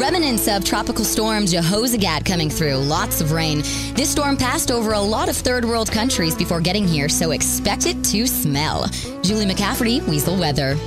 Remnants of tropical storm Jehozagat coming through. Lots of rain. This storm passed over a lot of third world countries before getting here, so expect it to smell. Julie McCafferty, Weazel Weather.